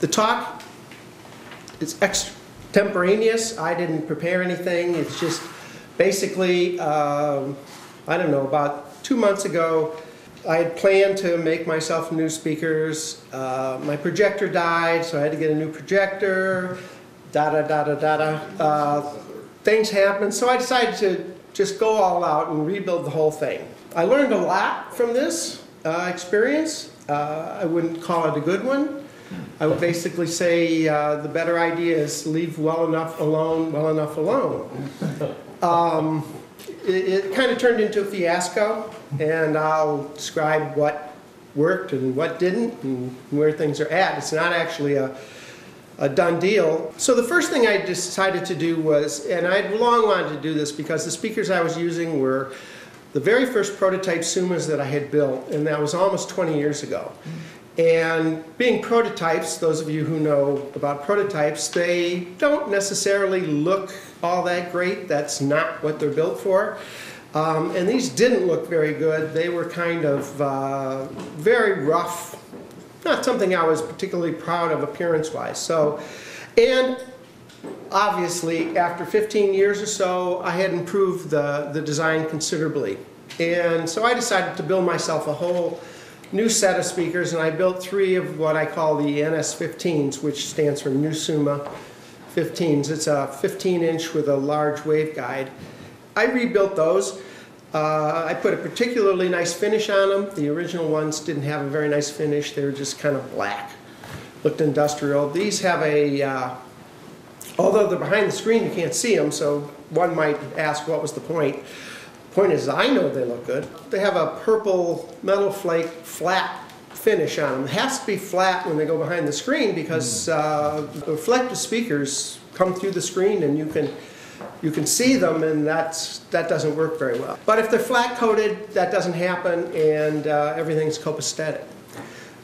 The talk is extemporaneous. I didn't prepare anything. It's just basically, um, I don't know, about two months ago, I had planned to make myself new speakers. Uh, my projector died, so I had to get a new projector. Da da da da da da. Uh, things happened, so I decided to just go all out and rebuild the whole thing. I learned a lot from this uh, experience. Uh, I wouldn't call it a good one. I would basically say uh, the better idea is leave well enough alone, well enough alone. Um, it, it kind of turned into a fiasco, and I'll describe what worked and what didn't and where things are at. It's not actually a, a done deal. So the first thing I decided to do was, and I'd long wanted to do this because the speakers I was using were the very first prototype Summas that I had built, and that was almost 20 years ago. And being prototypes, those of you who know about prototypes, they don't necessarily look all that great. That's not what they're built for. Um, and these didn't look very good. They were kind of uh, very rough, not something I was particularly proud of appearance-wise. So, and obviously, after 15 years or so, I had improved the, the design considerably. And so I decided to build myself a whole new set of speakers, and I built three of what I call the NS15s, which stands for New Summa 15s. It's a 15 inch with a large waveguide. I rebuilt those. Uh, I put a particularly nice finish on them. The original ones didn't have a very nice finish. They were just kind of black. Looked industrial. These have a, uh, although they're behind the screen, you can't see them, so one might ask what was the point. Point is, I know they look good. They have a purple metal flake flat finish on them. It has to be flat when they go behind the screen because uh, the reflective speakers come through the screen and you can you can see them and that's that doesn't work very well. But if they're flat coated, that doesn't happen and uh, everything's copacetic.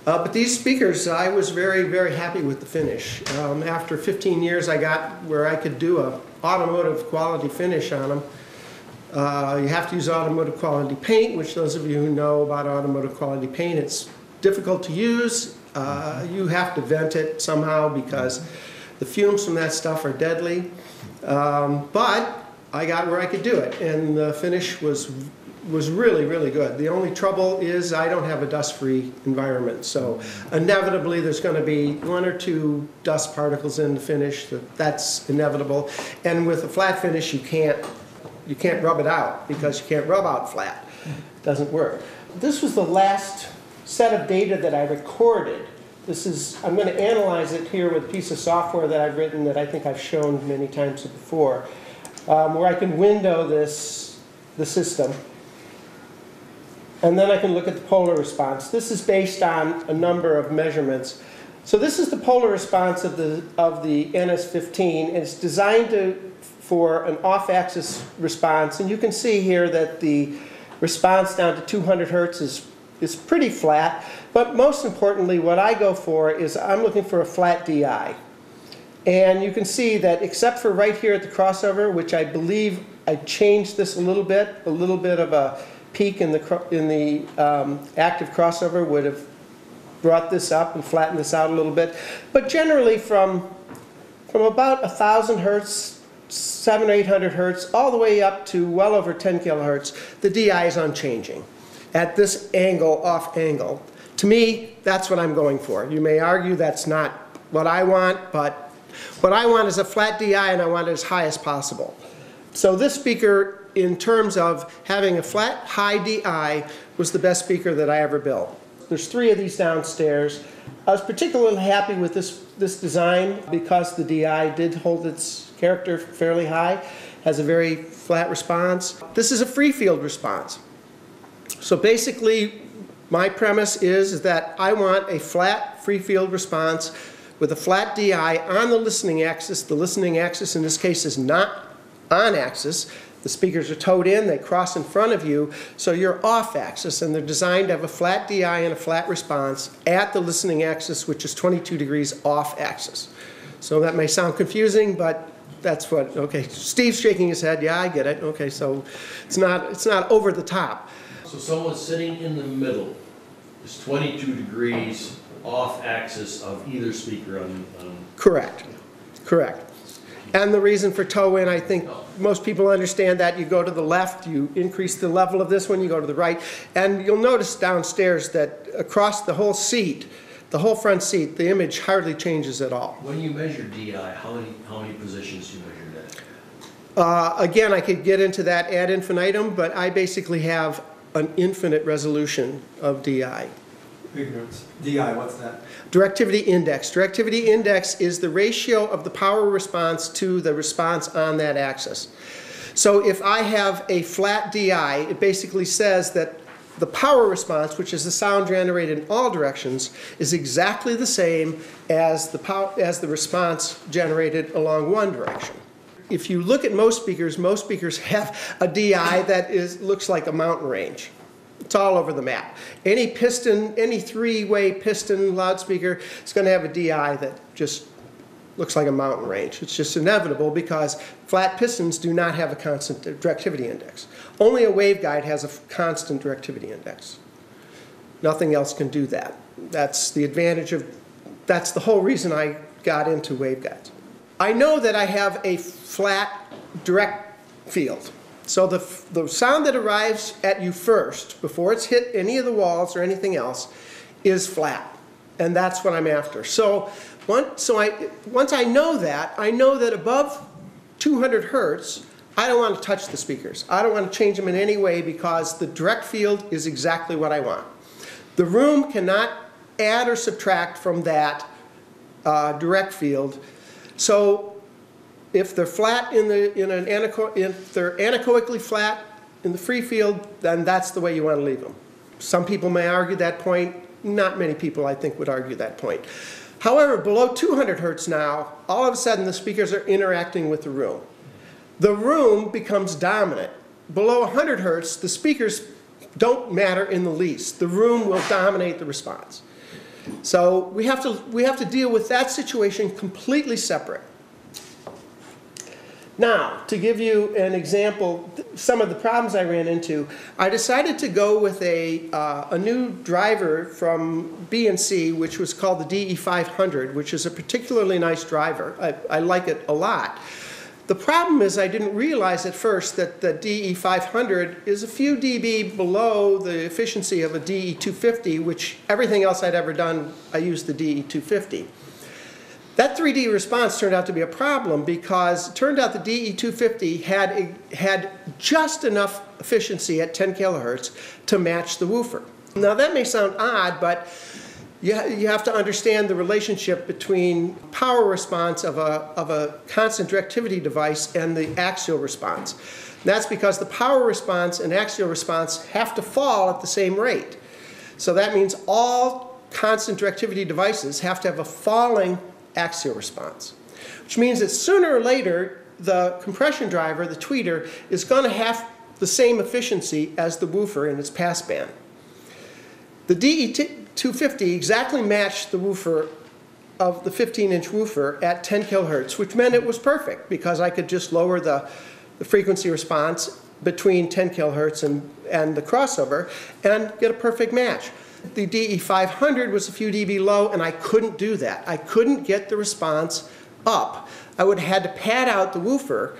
Uh, but these speakers, I was very, very happy with the finish. Um, after 15 years, I got where I could do a automotive quality finish on them. Uh, you have to use automotive quality paint, which those of you who know about automotive quality paint, it's difficult to use. Uh, you have to vent it somehow because the fumes from that stuff are deadly. Um, but I got where I could do it, and the finish was was really, really good. The only trouble is I don't have a dust-free environment, so inevitably there's going to be one or two dust particles in the finish. That's inevitable. And with a flat finish, you can't you can't rub it out because you can't rub out flat. It doesn't work. This was the last set of data that I recorded. This is, I'm going to analyze it here with a piece of software that I've written that I think I've shown many times before, um, where I can window this, the system. And then I can look at the polar response. This is based on a number of measurements. So this is the polar response of the, of the NS15. It's designed to for an off-axis response. And you can see here that the response down to 200 hertz is, is pretty flat. But most importantly, what I go for is I'm looking for a flat DI. And you can see that except for right here at the crossover, which I believe I changed this a little bit, a little bit of a peak in the, in the um, active crossover would have brought this up and flattened this out a little bit. But generally from, from about 1,000 hertz seven or 800 hertz, all the way up to well over 10 kilohertz, the DI is unchanging at this angle, off angle. To me, that's what I'm going for. You may argue that's not what I want, but what I want is a flat DI and I want it as high as possible. So this speaker, in terms of having a flat, high DI, was the best speaker that I ever built. There's three of these downstairs. I was particularly happy with this, this design because the DI did hold its character fairly high, has a very flat response. This is a free field response. So basically, my premise is, is that I want a flat free field response with a flat DI on the listening axis. The listening axis in this case is not on axis. The speakers are towed in, they cross in front of you, so you're off axis, and they're designed to have a flat DI and a flat response at the listening axis, which is 22 degrees off axis. So that may sound confusing, but that's what, okay, Steve's shaking his head, yeah, I get it, okay, so it's not, it's not over the top. So someone's sitting in the middle is twenty-two degrees off axis of either speaker on, on, Correct, correct. And the reason for toe-in, I think most people understand that. You go to the left, you increase the level of this one, you go to the right. And you'll notice downstairs that across the whole seat, the whole front seat, the image hardly changes at all. when you measure DI, how many, how many positions do you measure that? Uh, Again, I could get into that ad infinitum, but I basically have an infinite resolution of DI. Ignorance. DI, what's that? Directivity index. Directivity index is the ratio of the power response to the response on that axis. So if I have a flat DI, it basically says that the power response, which is the sound generated in all directions, is exactly the same as the power, as the response generated along one direction. If you look at most speakers, most speakers have a DI that is, looks like a mountain range. It's all over the map. Any piston, any three-way piston loudspeaker is going to have a DI that just looks like a mountain range. It's just inevitable because flat pistons do not have a constant directivity index. Only a waveguide has a constant directivity index. Nothing else can do that. That's the advantage of, that's the whole reason I got into waveguides. I know that I have a flat direct field. So the, the sound that arrives at you first, before it's hit any of the walls or anything else, is flat. And that's what I'm after. So, so I, once I know that, I know that above 200 hertz, I don't want to touch the speakers. I don't want to change them in any way because the direct field is exactly what I want. The room cannot add or subtract from that uh, direct field. So if they're flat in the, in an anecho, if they're anechoically flat in the free field, then that's the way you want to leave them. Some people may argue that point. Not many people, I think, would argue that point. However, below 200 hertz now, all of a sudden the speakers are interacting with the room. The room becomes dominant. Below 100 hertz, the speakers don't matter in the least. The room will dominate the response. So we have to, we have to deal with that situation completely separate. Now, to give you an example, some of the problems I ran into, I decided to go with a, uh, a new driver from B&C, which was called the DE500, which is a particularly nice driver. I, I like it a lot. The problem is I didn't realize at first that the DE500 is a few dB below the efficiency of a DE250, which everything else I'd ever done, I used the DE250. That 3D response turned out to be a problem because it turned out the DE250 had, had just enough efficiency at 10 kilohertz to match the woofer. Now that may sound odd, but you, ha- you have to understand the relationship between power response of a, of a constant directivity device and the axial response. That's because the power response and axial response have to fall at the same rate. So that means all constant directivity devices have to have a falling axial response, which means that sooner or later, the compression driver, the tweeter, is going to have the same efficiency as the woofer in its passband. The DE250 exactly matched the woofer of the 15-inch woofer at 10 kilohertz, which meant it was perfect because I could just lower the, the frequency response between 10 kilohertz and, and the crossover and get a perfect match. The DE500 was a few dB low, and I couldn't do that. I couldn't get the response up. I would have had to pad out the woofer.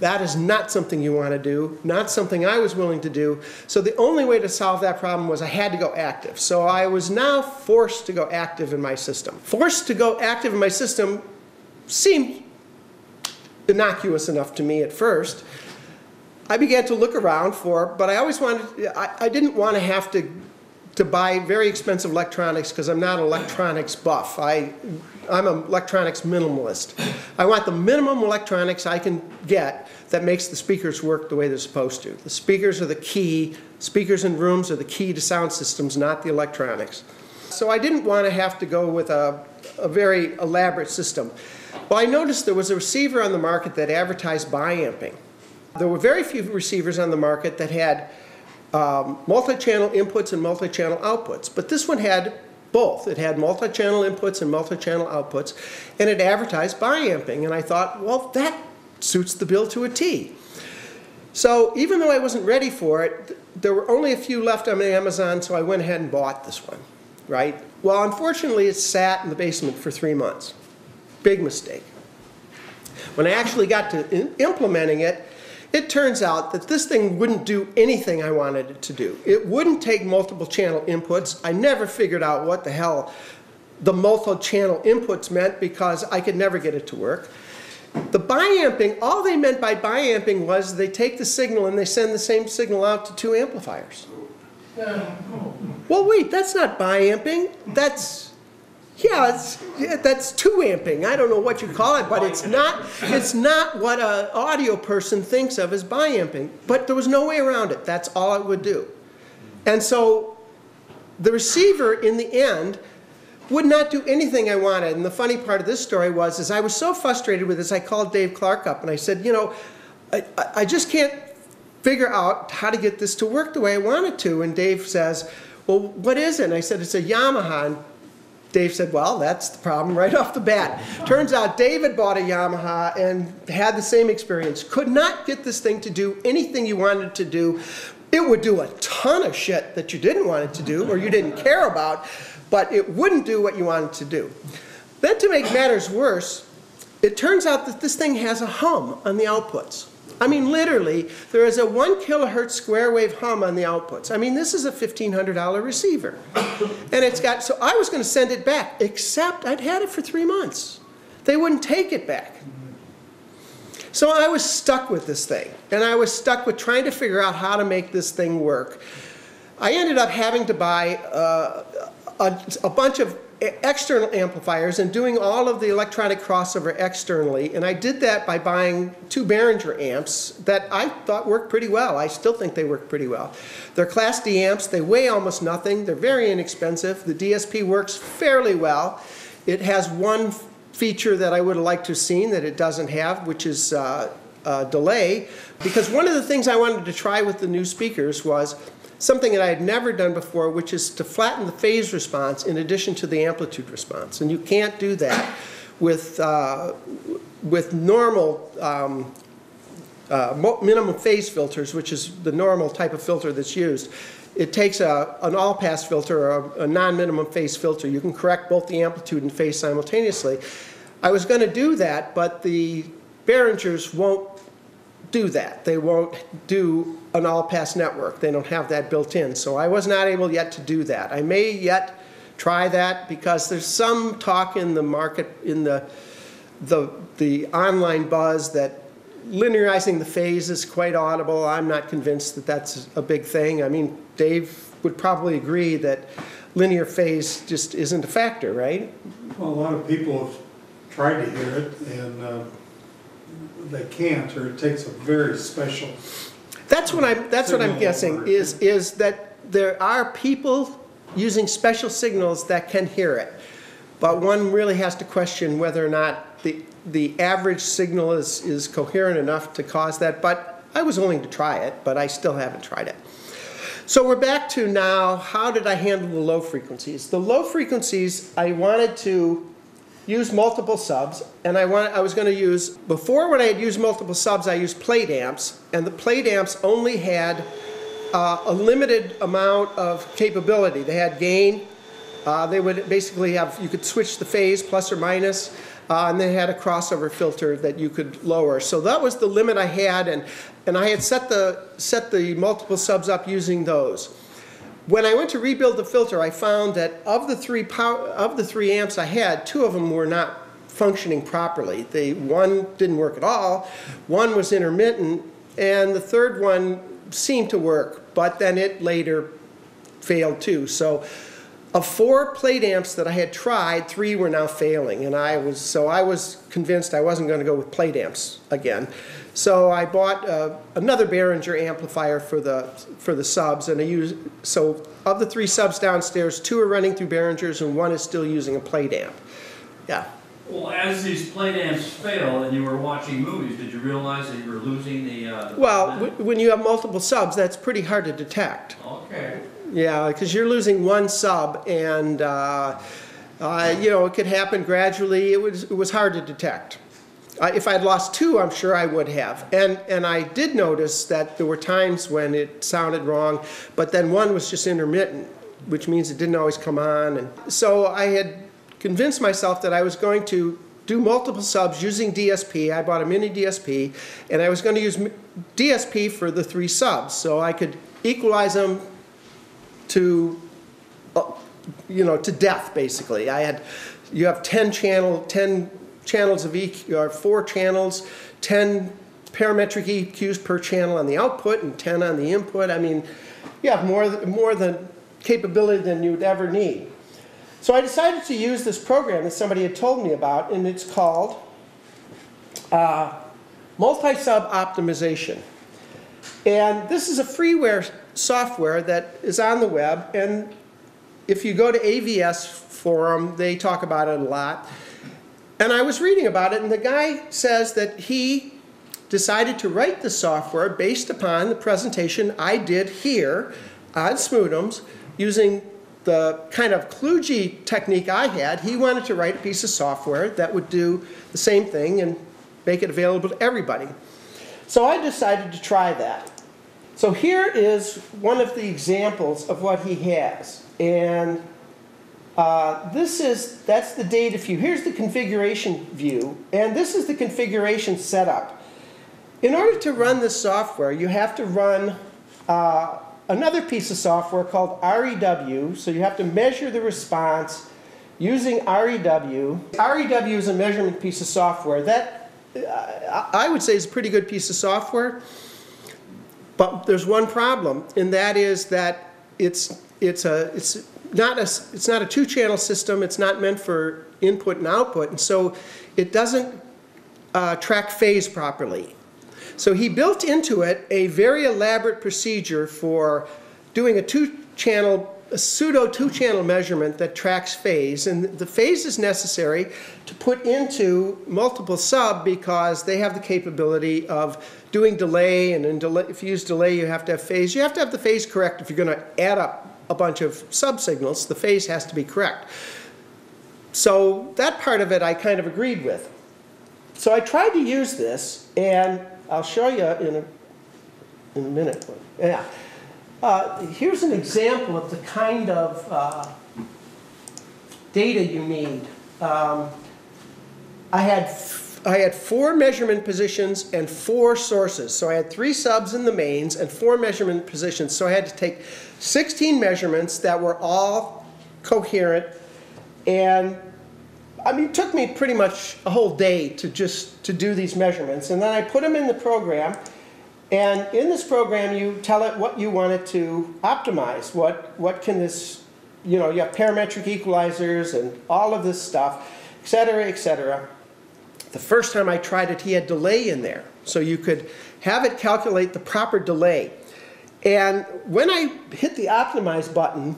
That is not something you want to do, not something I was willing to do. So the only way to solve that problem was I had to go active. So I was now forced to go active in my system. Forced to go active in my system seemed innocuous enough to me at first. I began to look around for, but I always wanted, I, I didn't want to have to, to buy very expensive electronics because I'm not an electronics buff. I, I'm an electronics minimalist. I want the minimum electronics I can get that makes the speakers work the way they're supposed to. The speakers are the key, speakers in rooms are the key to sound systems, not the electronics. So I didn't want to have to go with a, a very elaborate system. Well, I noticed there was a receiver on the market that advertised biamping. There were very few receivers on the market that had um, multi-channel inputs and multi-channel outputs, but this one had both. It had multi-channel inputs and multi-channel outputs, and it advertised biamping. And I thought, well, that suits the bill to a T. So even though I wasn't ready for it, there were only a few left on Amazon, so I went ahead and bought this one, right? Well, unfortunately, it sat in the basement for three months. Big mistake. When I actually got to implementing it, it turns out that this thing wouldn't do anything I wanted it to do. It wouldn't take multiple channel inputs. I never figured out what the hell the multi-channel inputs meant because I could never get it to work. The biamping, all they meant by biamping was they take the signal and they send the same signal out to two amplifiers. Well, wait, that's not biamping. That's, yeah, it's, yeah, that's two amping. I don't know what you call it, but it's not, it's not what an audio person thinks of as biamping. But there was no way around it. That's all it would do. And so the receiver, in the end, would not do anything I wanted. And the funny part of this story was, is I was so frustrated with this, I called Dave Clark up and I said, you know, I, I- just can't figure out how to get this to work the way I want it to. And Dave says, well, what is it? And I said, it's a Yamaha. And Dave said, well, that's the problem right off the bat. Turns out David bought a Yamaha and had the same experience. Could not get this thing to do anything you wanted to do. It would do a ton of shit that you didn't want it to do or you didn't care about, but it wouldn't do what you wanted to do. Then to make matters worse, it turns out that this thing has a hum on the outputs. I mean, literally, there is a one kilohertz square wave hum on the outputs. I mean, this is a $1,500 receiver. And it's got, so I was going to send it back, except I'd had it for three months. They wouldn't take it back. So I was stuck with this thing, and I was stuck with trying to figure out how to make this thing work. I ended up having to buy uh, a, a bunch of external amplifiers and doing all of the electronic crossover externally, and I did that by buying two Behringer amps that I thought worked pretty well. I still think they work pretty well. They're Class D amps, they weigh almost nothing, they're very inexpensive. The DSP works fairly well. It has one feature that I would have liked to have seen that it doesn't have, which is uh, uh, delay. Because one of the things I wanted to try with the new speakers was something that I had never done before, which is to flatten the phase response in addition to the amplitude response. And you can't do that with, uh, with normal um, uh, minimum phase filters, which is the normal type of filter that's used. It takes a, an all-pass filter or a, a non-minimum phase filter. You can correct both the amplitude and phase simultaneously. I was going to do that, but the Behringers won't do that. They won't do an all-pass network. They don't have that built in. So I was not able yet to do that. I may yet try that because there's some talk in the market, in the, the, the online buzz that linearizing the phase is quite audible. I'm not convinced that that's a big thing. I mean, Dave would probably agree that linear phase just isn't a factor, right? Well, a lot of people have tried to hear it and uh, they can't, or it takes a very special, That's what I'm, that's what I'm guessing, is, is that there are people using special signals that can hear it. But one really has to question whether or not the, the average signal is, is coherent enough to cause that. But I was willing to try it, but I still haven't tried it. So we're back to now, how did I handle the low frequencies? The low frequencies, I wanted to use multiple subs, and I want, I was gonna use, before when I had used multiple subs, I used plate amps, and the plate amps only had uh, a limited amount of capability. They had gain, uh, they would basically have, you could switch the phase plus or minus, uh, and they had a crossover filter that you could lower. So that was the limit I had, and, and I had set the, set the multiple subs up using those. When I went to rebuild the filter, I found that of the three power, of the three amps I had, two of them were not functioning properly. The one didn't work at all, one was intermittent, and the third one seemed to work, but then it later failed too. So of four plate amps that I had tried, three were now failing, and I was so I was convinced I wasn't going to go with plate amps again. So I bought uh, another Behringer amplifier for the for the subs, and I use so of the three subs downstairs, two are running through Behringers, and one is still using a plate amp. Yeah. Well, as these plate amps fail and you were watching movies, did you realize that you were losing the, uh? Well, w- when you have multiple subs, that's pretty hard to detect. Okay. Yeah, because you're losing one sub, and uh, uh, you know it could happen gradually. It was it was hard to detect. Uh, If I'd lost two, I'm sure I would have. And, and I did notice that there were times when it sounded wrong, but then one was just intermittent, which means it didn't always come on. And so I had convinced myself that I was going to do multiple subs using DSP. I bought a mini DSP, and I was going to use DSP for the three subs, so I could equalize them to uh, you know, to death, basically. I had, you have 10 channel, 10 channels of EQ, or four channels, 10 parametric EQs per channel on the output and 10 on the input. I mean, you have more, more than capability than you'd ever need. So I decided to use this program that somebody had told me about, and it's called uh, Multi-Sub Optimization. And this is a freeware software that is on the web, and if you go to AVS forum, they talk about it a lot. And I was reading about it, and the guy says that he decided to write the software based upon the presentation I did here on Smootums using the kind of kludgy technique I had. He wanted to write a piece of software that would do the same thing and make it available to everybody. So I decided to try that. So here is one of the examples of what he has. And uh, this is, that's the data view. Here's the configuration view, and this is the configuration setup. In order to run this software, you have to run uh, another piece of software called REW. So you have to measure the response using REW. REW is a measurement piece of software that uh, I would say is a pretty good piece of software. But there's one problem, and that is that it's, it's a, it's not a, it's not a two-channel system, it's not meant for input and output, and so it doesn't uh, track phase properly. So he built into it a very elaborate procedure for doing a two-channel, a pseudo two-channel measurement that tracks phase, and the phase is necessary to put into multiple sub because they have the capability of doing delay, and in delay, if you use delay, you have to have phase. You have to have the phase correct if you're going to add up a bunch of sub signals. The phase has to be correct. So that part of it I kind of agreed with. So I tried to use this, and I'll show you in a, in a minute. Yeah. Uh, here's an example of the kind of uh, data you need. Um, I had I had four measurement positions and four sources. So I had three subs in the mains and four measurement positions. So I had to take 16 measurements that were all coherent. And I mean, it took me pretty much a whole day to just to do these measurements. And then I put them in the program. And in this program, you tell it what you want it to optimize. What, what can this, you know, you have parametric equalizers and all of this stuff, et cetera, et cetera. The first time I tried it, he had delay in there. So you could have it calculate the proper delay. And when I hit the optimize button,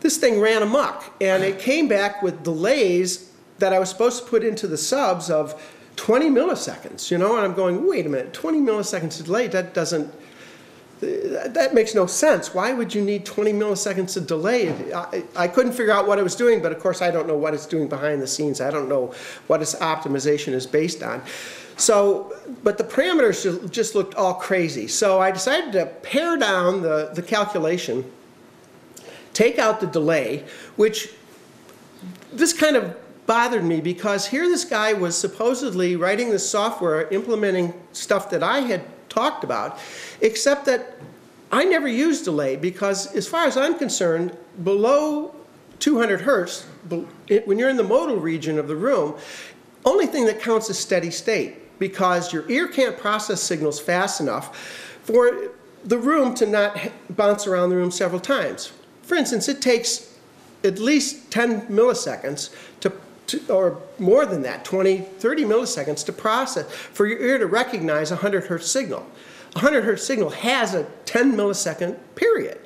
this thing ran amok. And it came back with delays that I was supposed to put into the subs of 20 milliseconds, you know? And I'm going, wait a minute, 20 milliseconds delay, that doesn't, that makes no sense. Why would you need 20 milliseconds of delay? I, I couldn't figure out what it was doing, but of course I don't know what it's doing behind the scenes. I don't know what its optimization is based on. So, but the parameters just looked all crazy. So I decided to pare down the, the calculation, take out the delay, which this kind of bothered me because here this guy was supposedly writing the software, implementing stuff that I had talked about, except that I never use delay because, as far as I'm concerned, below 200 hertz, when you're in the modal region of the room, only thing that counts is steady state because your ear can't process signals fast enough for the room to not bounce around the room several times. For instance, it takes at least 10 milliseconds to, to, or more than that, 20, 30 milliseconds to process, for your ear to recognize a 100 hertz signal. A 100 hertz signal has a 10 millisecond period.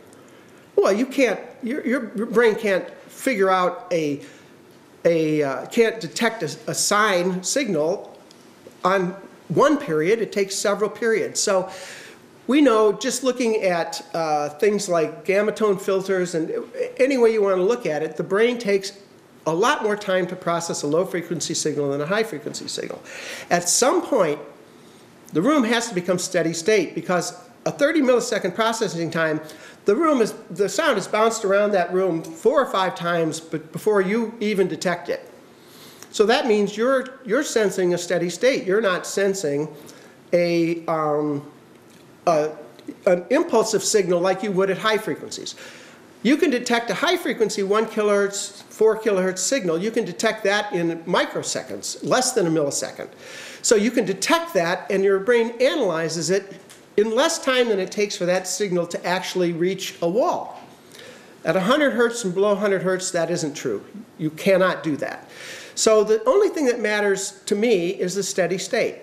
Well, you can't, your, your brain can't figure out a, a uh, can't detect a, a sine signal on one period, it takes several periods. So we know just looking at uh, things like gamma tone filters and any way you want to look at it, the brain takes a lot more time to process a low frequency signal than a high frequency signal. At some point, the room has to become steady state because a 30 millisecond processing time, the room is, the sound is bounced around that room four or five times before you even detect it. So that means you're, you're sensing a steady state. You're not sensing a, um, a, an impulsive signal like you would at high frequencies. You can detect a high frequency 1 kilohertz, 4 kilohertz signal. You can detect that in microseconds, less than a millisecond. So you can detect that, and your brain analyzes it in less time than it takes for that signal to actually reach a wall. At 100 hertz and below 100 hertz, that isn't true. You cannot do that. So the only thing that matters to me is the steady state.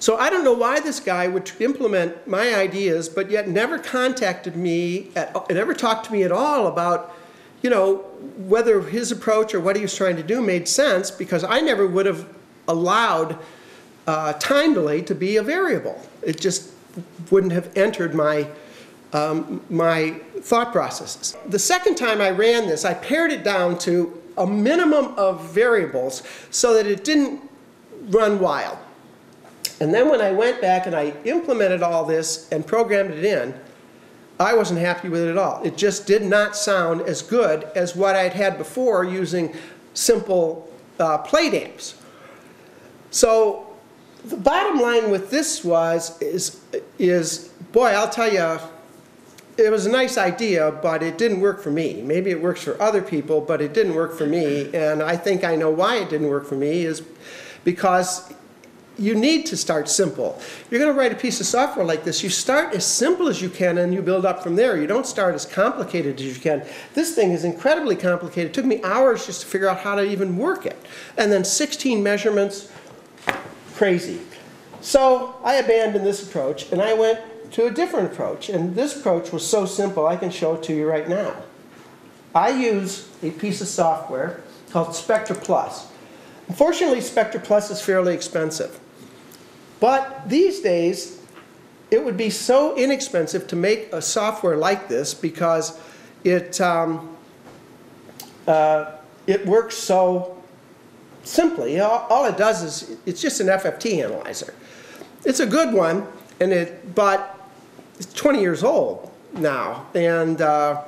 So I don't know why this guy would implement my ideas, but yet never contacted me, at, never talked to me at all about, you know, whether his approach or what he was trying to do made sense, because I never would have allowed uh, time delay to be a variable. It just wouldn't have entered my um, my thought processes. The second time I ran this, I pared it down to a minimum of variables so that it didn't run wild. And then when I went back and I implemented all this and programmed it in, I wasn't happy with it at all. It just did not sound as good as what I'd had before using simple uh, plate amps. So the bottom line with this was, is, is, boy, I'll tell you, it was a nice idea, but it didn't work for me. Maybe it works for other people, but it didn't work for me. And I think I know why it didn't work for me is because you need to start simple. You're going to write a piece of software like this, you start as simple as you can and you build up from there. You don't start as complicated as you can. This thing is incredibly complicated. It took me hours just to figure out how to even work it. And then 16 measurements, crazy. So I abandoned this approach and I went to a different approach. And this approach was so simple, I can show it to you right now. I use a piece of software called Spectra Plus. Unfortunately, Spectra Plus is fairly expensive. But these days, it would be so inexpensive to make a software like this because it, um, uh, it works so simply. All, it does is, it's just an FFT analyzer. It's a good one, and it, but it's 20 years old now, and uh,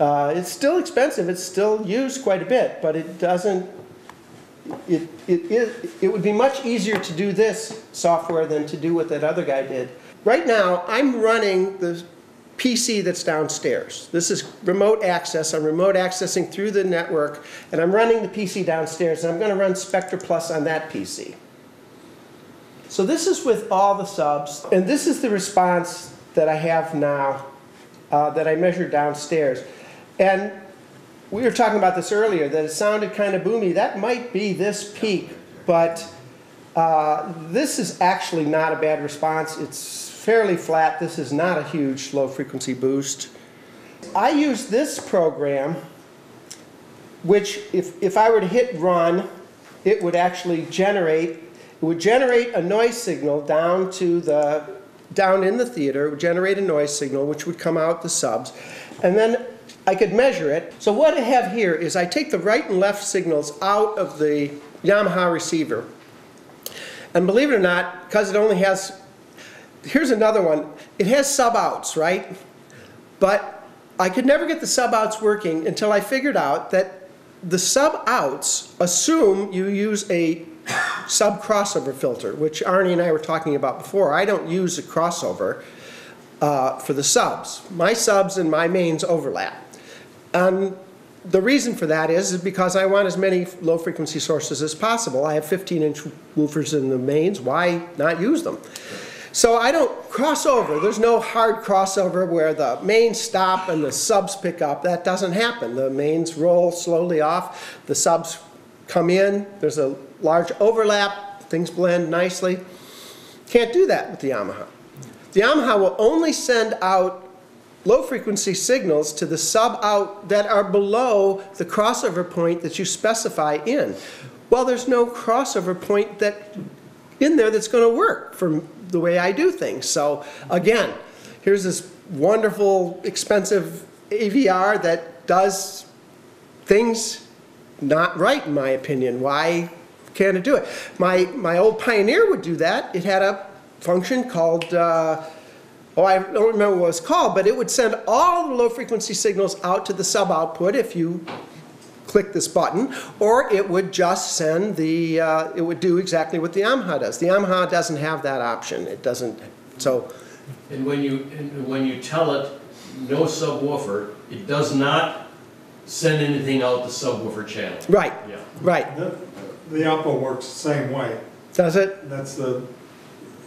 uh, it's still expensive. It's still used quite a bit, but it doesn't. It, it, it, it would be much easier to do this software than to do what that other guy did. Right now, I'm running the PC that's downstairs. This is remote access. I'm remote accessing through the network, and I'm running the PC downstairs, and I'm going to run Spectra Plus on that PC. So this is with all the subs, and this is the response that I have now uh, that I measured downstairs. And we were talking about this earlier, that it sounded kind of boomy. That might be this peak, but uh, this is actually not a bad response. It's fairly flat. This is not a huge low frequency boost. I use this program, which if, if I were to hit run, it would actually generate, it would generate a noise signal down to the, down in the theater, would generate a noise signal which would come out the subs. And then I could measure it. So what I have here is I take the right and left signals out of the Yamaha receiver. And believe it or not, because it only has, here's another one. It has sub-outs, right? But I could never get the sub-outs working until I figured out that the sub-outs assume you use a sub-crossover filter, which Arnie and I were talking about before. I don't use a crossover uh, for the subs. My subs and my mains overlap. And the reason for that is, is because I want as many low frequency sources as possible. I have 15 inch woofers in the mains. Why not use them? So I don't cross over. There's no hard crossover where the mains stop and the subs pick up. That doesn't happen. The mains roll slowly off. The subs come in. There's a large overlap. Things blend nicely. Can't do that with the Yamaha. The Yamaha will only send out low frequency signals to the sub out that are below the crossover point that you specify in. Well, there's no crossover point that in there that's going to work for the way I do things. So again, here's this wonderful, expensive AVR that does things not right, in my opinion. Why can't it do it? My, my old Pioneer would do that. It had a function called, uh, oh, I don't remember what it was called, but it would send all the low-frequency signals out to the sub-output if you click this button, or it would just send the, uh, it would do exactly what the Yamaha does. The Yamaha doesn't have that option. It doesn't, so, And when you, and when you tell it no subwoofer, it does not send anything out the subwoofer channel. right, Yeah. right. The the Oppo works the same way. Does it? That's the,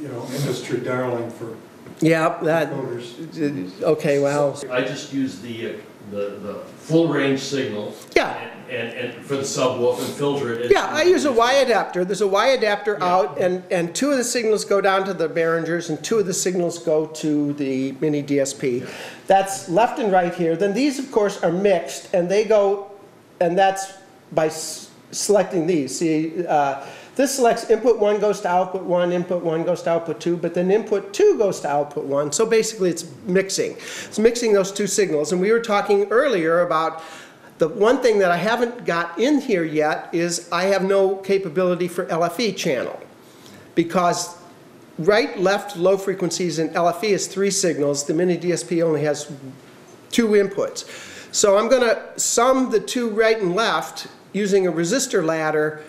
you know, industry darling for Yeah, that, coders. okay, well, I just use the, uh, the, the full range signal. Yeah. And, and, and for the subwoofer and filter it. yeah, I use a Y adapter. There's a Y adapter out, and, and two of the signals go down to the Behringers, and two of the signals go to the mini DSP. That's left and right here. Then these, of course, are mixed, and they go, and that's by s- selecting these. See, uh, this selects input one goes to output one, input one goes to output two, but then input two goes to output one. So basically, it's mixing. It's mixing those two signals. And we were talking earlier about the one thing that I haven't got in here yet is I have no capability for LFE channel. Because right, left, low frequencies in LFE is three signals. The mini DSP only has two inputs. So I'm going to sum the two right and left using a resistor ladder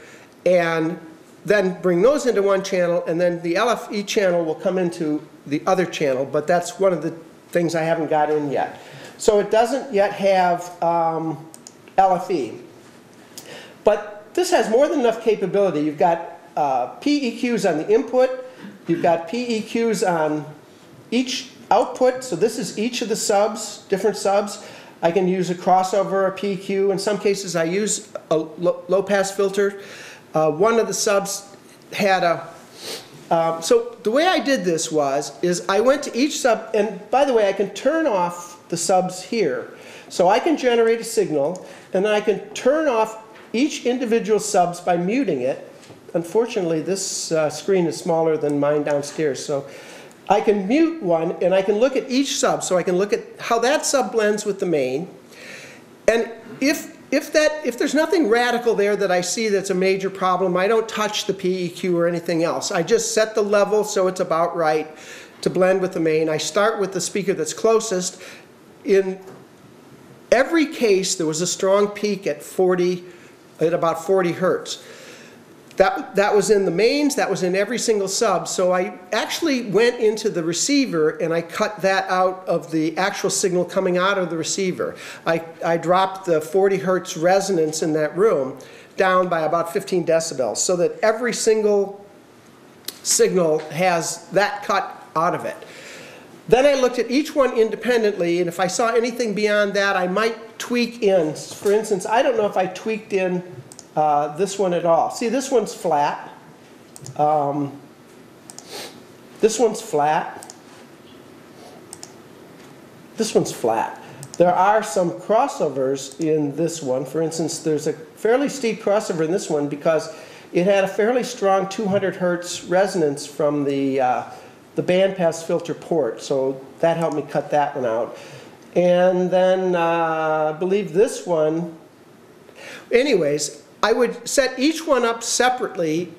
and then bring those into one channel and then the LFE channel will come into the other channel, but that's one of the things I haven't got in yet. So it doesn't yet have um, LFE. But this has more than enough capability. You've got uh, PEQs on the input, you've got PEQs on each output, so this is each of the subs, different subs. I can use a crossover, a PEQ. In some cases, I use a lo- low-pass filter. Uh, One of the subs had a, um, so the way I did this was, is I went to each sub, and by the way, I can turn off the subs here. So I can generate a signal, and then I can turn off each individual subs by muting it. Unfortunately, this uh, screen is smaller than mine downstairs, so I can mute one, and I can look at each sub, so I can look at how that sub blends with the main. And if, if that, if there's nothing radical there that I see that's a major problem, I don't touch the PEQ or anything else. I just set the level so it's about right to blend with the main. I start with the speaker that's closest. In every case, there was a strong peak at 40, at about 40 hertz. That, that was in the mains, that was in every single sub, so I actually went into the receiver and I cut that out of the actual signal coming out of the receiver. I, I dropped the 40 hertz resonance in that room down by about 15 decibels, so that every single signal has that cut out of it. Then I looked at each one independently, and if I saw anything beyond that, I might tweak in. For instance, I don't know if I tweaked in uh, this one at all. See, this one's flat. Um, This one's flat. This one's flat. There are some crossovers in this one. For instance, there's a fairly steep crossover in this one because it had a fairly strong 200 hertz resonance from the, uh, the bandpass filter port. So that helped me cut that one out. And then uh, I believe this one, anyways, I would set each one up separately,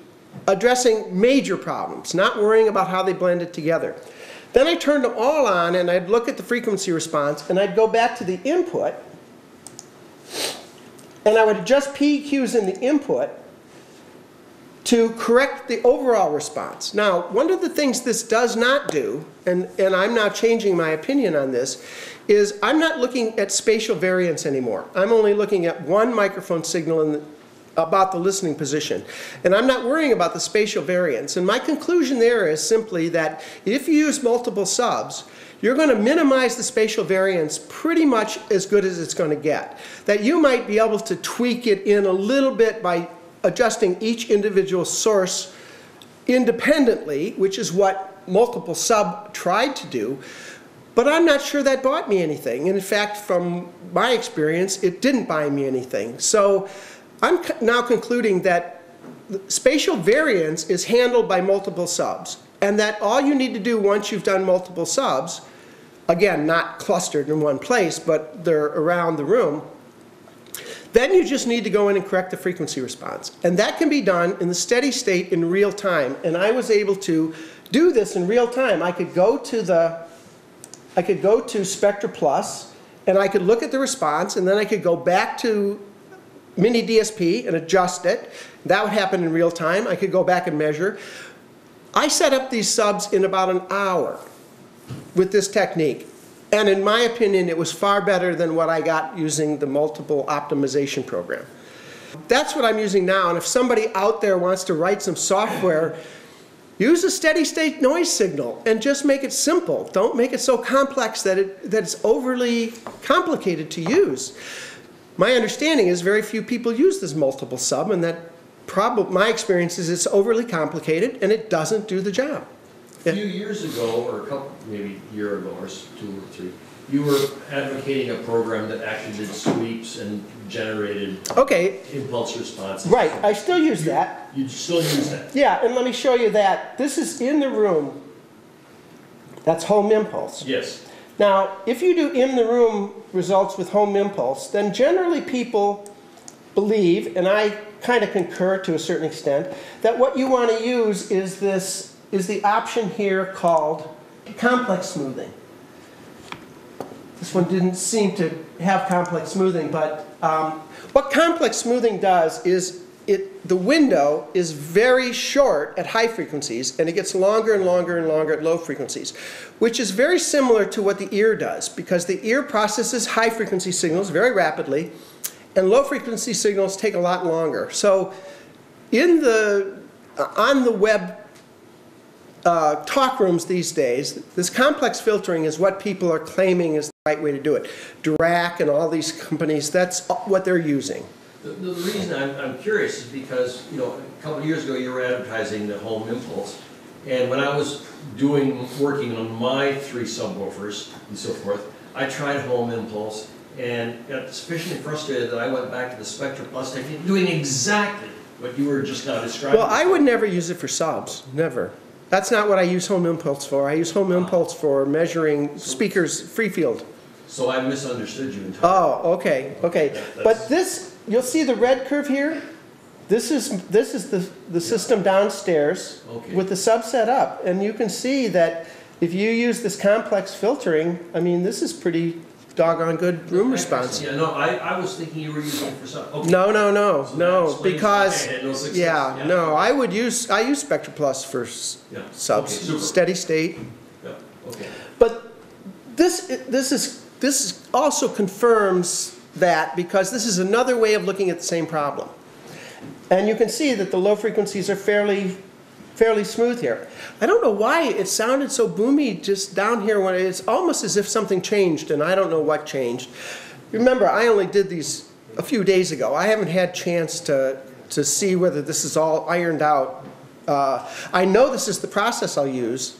addressing major problems, not worrying about how they blended together. Then I turned them all on and I'd look at the frequency response and I'd go back to the input and I would adjust PEQs in the input to correct the overall response. Now, one of the things this does not do, and, and I'm now changing my opinion on this, is I'm not looking at spatial variance anymore. I'm only looking at one microphone signal in the, about the listening position. And I'm not worrying about the spatial variance. And my conclusion there is simply that if you use multiple subs, you're going to minimize the spatial variance pretty much as good as it's going to get. That you might be able to tweak it in a little bit by adjusting each individual source independently, which is what multiple sub tried to do. But I'm not sure that bought me anything. And in fact, from my experience, it didn't buy me anything. So I'm now concluding that spatial variance is handled by multiple subs. And that all you need to do once you've done multiple subs, again, not clustered in one place, but they're around the room, Then you just need to go in and correct the frequency response. And that can be done in the steady state in real time. And I was able to do this in real time. I could go to the, I could go to Spectra Plus, and I could look at the response, and then I could go back to mini DSP and adjust it. That would happen in real time. I could go back and measure. I set up these subs in about an hour with this technique. And in my opinion, it was far better than what I got using the multiple optimization program. That's what I'm using now, and if somebody out there wants to write some software, use a steady state noise signal and just make it simple. Don't make it so complex that, it, that it's overly complicated to use. My understanding is very few people use this multiple sub, and that probably, my experience is it's overly complicated and it doesn't do the job. A few years ago, or a couple, maybe a year ago, or two or three, you were advocating a program that actually did sweeps and generated Okay, impulse responses. right, I still use that. You still use that? Yeah, and let me show you that. This is in the room. That's HOLMImpulse. Yes. Now, if you do in the room results with HOLMImpulse, then generally people believe, and I kind of concur to a certain extent, that what you want to use is this, is the option here called complex smoothing. This one didn't seem to have complex smoothing, but um, what complex smoothing does is the window is very short at high frequencies and it gets longer and longer and longer at low frequencies, which is very similar to what the ear does because the ear processes high frequency signals very rapidly and low frequency signals take a lot longer. So in the, on the web uh, talk rooms these days, this complex filtering is what people are claiming is the right way to do it. Dirac and all these companies, that's what they're using. The, the reason I'm, I'm curious is because, you know, a couple of years ago, you were advertising the HOLMImpulse. And when I was doing, working on my three subwoofers and so forth, I tried HOLMImpulse and got sufficiently frustrated that I went back to the Spectra Plus technique, doing exactly what you were just now describing. Well, I would never use it for subs, never. That's not what I use HOLMImpulse for. I use home ah. impulse for measuring speakers free field. So I misunderstood you entirely. Oh, okay, okay. But this, you'll see the red curve here? This is, this is the, the system downstairs Okay. with the subset up. And you can see that if you use this complex filtering, I mean, this is pretty doggone good room response. Yeah, no, I, I was thinking you were using it for some, okay. No, no, no, So that no, explains why I because, had no success. yeah, no, I would use, I use Spectra Plus for s- Yeah, okay, subs, super. steady state. Yeah, okay. But this, this is, this also confirms that because this is another way of looking at the same problem. And you can see that the low frequencies are fairly, fairly smooth here. I don't know why it sounded so boomy just down here when it's almost as if something changed and I don't know what changed. Remember, I only did these a few days ago. I haven't had chance to, to see whether this is all ironed out. Uh, I know this is the process I'll use.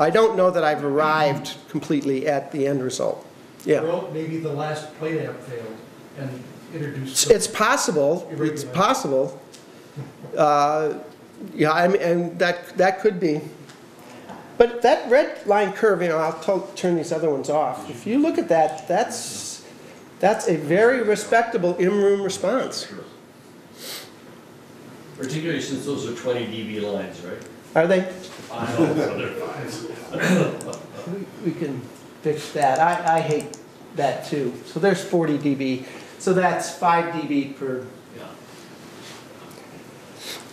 I don't know that I've arrived completely at the end result. Yeah. Well, maybe the last plate amp failed and introduced. some- It's possible, it's possible. Uh, Yeah, I mean, and that, that could be. But that red line curve, you know, I'll to- turn these other ones off. If you look at that, that's, that's a very respectable in-room response. Particularly since those are twenty dB lines, right? Are they? I know, they're five. We we can fix that. I, I hate that too. So there's 40 dB. So that's 5 dB per Yeah.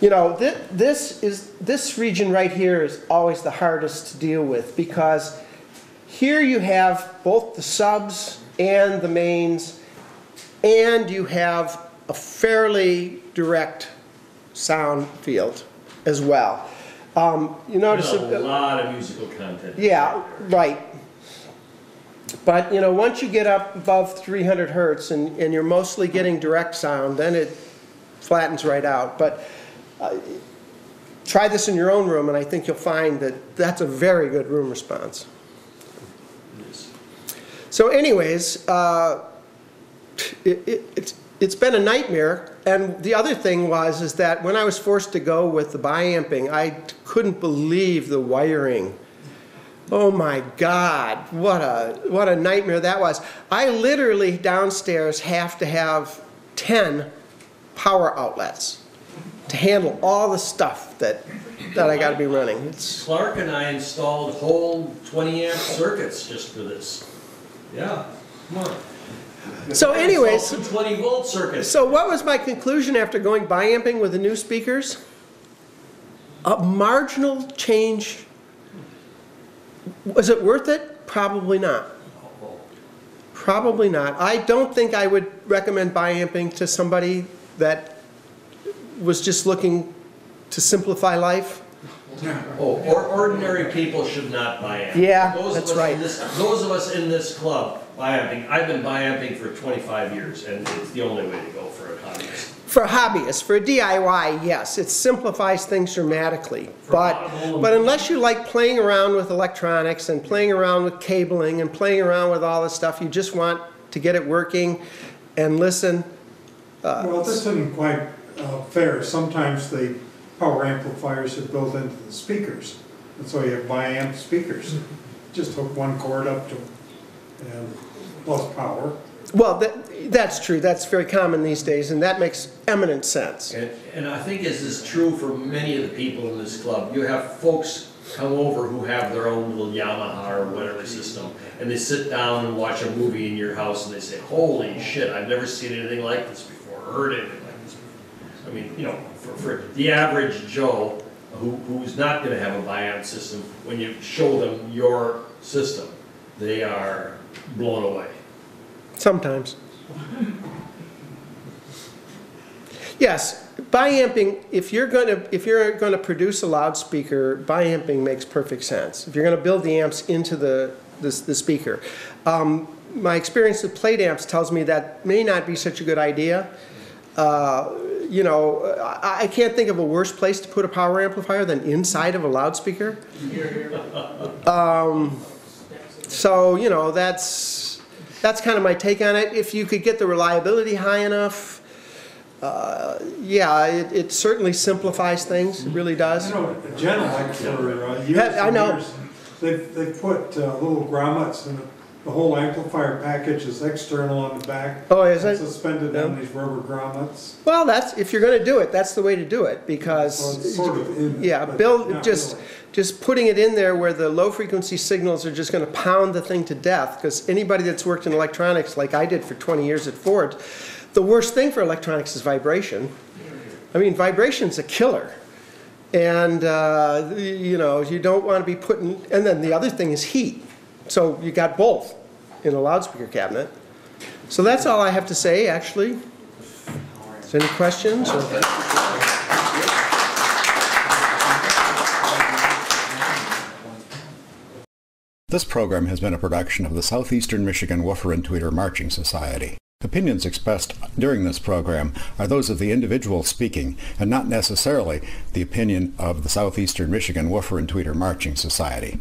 You know, thi- this is, this region right here is always the hardest to deal with because here you have both the subs and the mains and you have a fairly direct sound field as well. Um, You notice, There's a a- lot of musical content. yeah, right. But, you know, once you get up above 300 hertz and, and you're mostly getting direct sound, then it flattens right out. But uh, try this in your own room, and I think you'll find that that's a very good room response. Is. So anyways, uh, it, it, it's, it's been a nightmare. And the other thing was, is that when I was forced to go with the biamping, I couldn't believe the wiring. Oh my God, what a, what a nightmare that was. I literally downstairs have to have 10 power outlets to handle all the stuff that, that I gotta be running. It's, Clark and I installed whole twenty amp circuits just for this. Yeah, come on. So anyways- Two twenty volt circuits. so what was my conclusion after going bi-amping with the new speakers? A marginal change. Was it worth it? Probably not. Probably not. I don't think I would recommend bi-amping to somebody that was just looking to simplify life. Oh, or, ordinary people should not bi-amp. Yeah, Those of that's us in right. this- Those of us in this club, bi-amping, I've been bi-amping for twenty-five years, and it's the only way to go for a hobbyist. For hobbyists, for DIY, yes, it simplifies things dramatically. But, but unless you like playing around with electronics and playing around with cabling and playing around with all this stuff, you just want to get it working and listen. Well, this isn't quite uh, fair. Sometimes the power amplifiers are built into the speakers. And so you have bi-amp speakers. Just hook one cord up to and plus power. Well, that, that's true, that's very common these days, and that makes eminent sense. And, and I think this is true for many of the people in this club. You have folks come over who have their own little Yamaha or whatever system, and they sit down and watch a movie in your house, and they say, holy shit, I've never seen anything like this before, or heard anything like this before. I mean, you know, for, for the average Joe, who, who's not gonna have a biamp system, when you show them your system, they are blown away. Sometimes. Yes, biamping, if you're gonna, if you're gonna produce a loudspeaker, biamping makes perfect sense. If you're gonna build the amps into the, the, the speaker. Um, my experience with plate amps tells me that may not be such a good idea. Uh, you know, I, I can't think of a worse place to put a power amplifier than inside of a loudspeaker. Um, so, you know, that's, that's kind of my take on it. If you could get the reliability high enough, uh, yeah, it, it certainly simplifies things, it really does. You know, Genelec for uh, years I and know. years, they've, they've put uh, little grommets and the whole amplifier package is external on the back. Oh, is it? Suspended on Yeah. these rubber grommets. Well, that's, if you're gonna do it, that's the way to do it, So because, it's sort of in. yeah, but build, not just, really. Just putting it in there where the low-frequency signals are just gonna pound the thing to death, because anybody that's worked in electronics, like I did for 20 years at Ford, the worst thing for electronics is vibration. I mean, vibration's a killer. And, uh, you know, you don't want to be putting, and then the other thing is heat. So you got both in a loudspeaker cabinet. So that's all I have to say, actually. Any questions? This program has been a production of the Southeastern Michigan Woofer and Tweeter Marching Society. Opinions expressed during this program are those of the individual speaking and not necessarily the opinion of the Southeastern Michigan Woofer and Tweeter Marching Society.